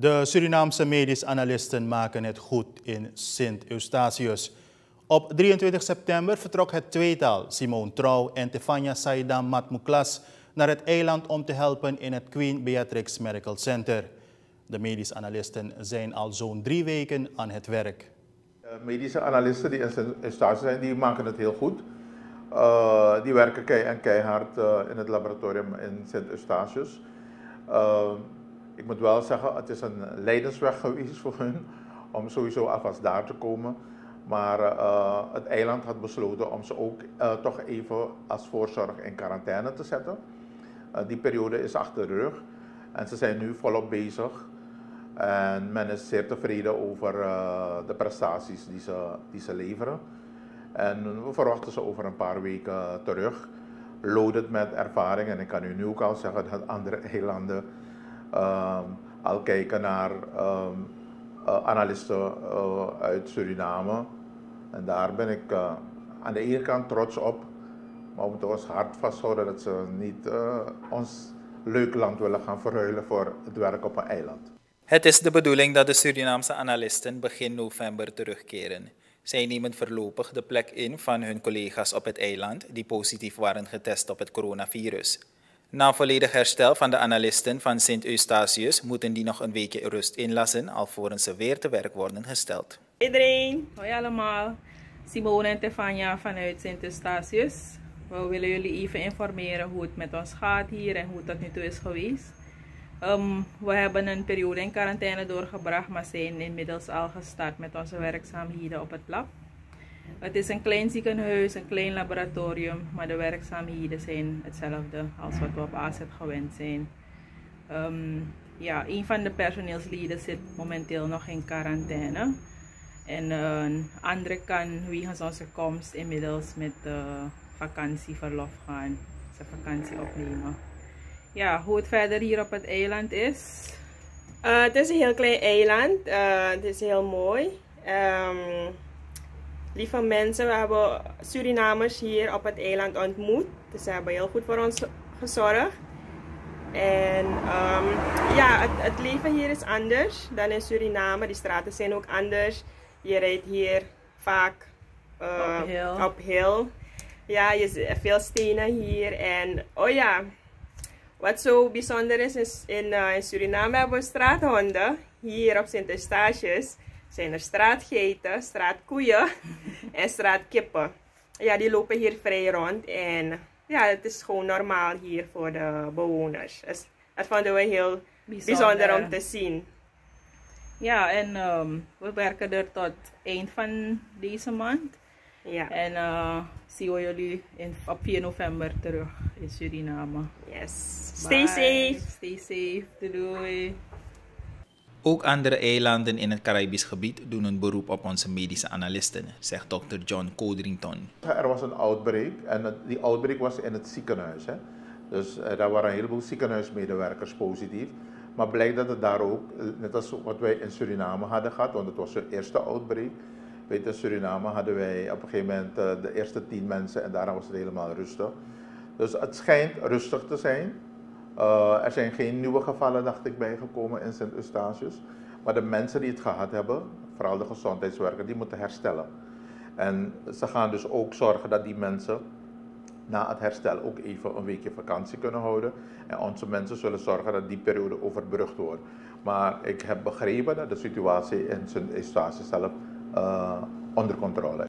De Surinaamse medisch analisten maken het goed in Sint-Eustatius. Op 23 september vertrok het tweetal Simone Trouw en Tefania Saidam Matmuklas naar het eiland om te helpen in het Queen Beatrix Medical Center. De medisch analisten zijn al zo'n drie weken aan het werk. Medische analisten die in stage zijn, die maken het heel goed. Uh, die werken kei en keihard uh, in het laboratorium in Sint-Eustatius. Uh, ik moet wel zeggen, het is een leidensweg geweest voor hun om sowieso alvast daar te komen. Maar uh, het eiland had besloten om ze ook uh, toch even als voorzorg in quarantaine te zetten. Uh, die periode is achter de rug en ze zijn nu volop bezig. En men is zeer tevreden over de prestaties die ze, die ze leveren. En we verwachten ze over een paar weken terug. Loaded met ervaring. En ik kan u nu ook al zeggen dat andere eilanden al kijken naar um, uh, analisten uh, uit Suriname. En daar ben ik uh, aan de ene kant trots op. Maar we moeten ons hart vasthouden dat ze niet ons leuk land willen gaan verruilen voor het werk op een eiland. Het is de bedoeling dat de Surinaamse analisten begin november terugkeren. Zij nemen voorlopig de plek in van hun collega's op het eiland die positief waren getest op het coronavirus. Na volledig herstel van de analisten van Sint Eustatius moeten die nog een weekje rust inlassen alvorens ze weer te werk worden gesteld. Iedereen, hoi allemaal. Simone en Tefania vanuit Sint Eustatius. We willen jullie even informeren hoe het met ons gaat hier en hoe het tot nu toe is geweest. Um, we hebben een periode in quarantaine doorgebracht, maar zijn inmiddels al gestart met onze werkzaamheden op het lab. Het is een klein ziekenhuis, een klein laboratorium, maar de werkzaamheden zijn hetzelfde als wat we op AZ gewend zijn. Um, ja, een van de personeelsleden zit momenteel nog in quarantaine. En uh, een andere kan wegens onze komst inmiddels met uh, vakantieverlof gaan, zijn vakantie opnemen. Ja, hoe het verder hier op het eiland is? Uh, het is een heel klein eiland. Uh, het is heel mooi. Um, lieve mensen, we hebben Surinamers hier op het eiland ontmoet. Dus ze hebben heel goed voor ons gezorgd. En um, ja, het, het, leven hier is anders dan in Suriname. Die straten zijn ook anders. Je rijdt hier vaak uh, uphill. uphill. Ja, je ziet veel stenen hier. En oh ja, wat zo bijzonder is, is in, uh, in Suriname hebben we straathonden. Hier op Sint Eustatius zijn er straatgeiten, straatkoeien en straatkippen. Ja, die lopen hier vrij rond en ja, het is gewoon normaal hier voor de bewoners. Dus dat vonden we heel bijzonder, bijzonder om te zien. Ja, en um, we werken er tot eind van deze maand. Ja. En uh, zien we jullie in, op 4 november terug in Suriname. Yes. Stay safe. Stay safe. Doei doei. Ook andere eilanden in het Caribisch gebied doen een beroep op onze medische analisten, zegt Dr. John Codrington. Er was een outbreak en die outbreak was in het ziekenhuis. Hè. Dus uh, daar waren een heleboel ziekenhuismedewerkers positief. Maar blijkt dat het daar ook, net als wat wij in Suriname hadden gehad, want het was de eerste outbreak. Weet in Suriname hadden wij op een gegeven moment uh, de eerste tien mensen en daarna was het helemaal rustig. Dus het schijnt rustig te zijn. Uh, er zijn geen nieuwe gevallen, dacht ik, bijgekomen in Sint Eustatius. Maar de mensen die het gehad hebben, vooral de gezondheidswerkers, die moeten herstellen. En ze gaan dus ook zorgen dat die mensen na het herstel ook even een weekje vakantie kunnen houden. En onze mensen zullen zorgen dat die periode overbrugd wordt. Maar ik heb begrepen dat de situatie in Sint Eustatius zelf uh, onder controle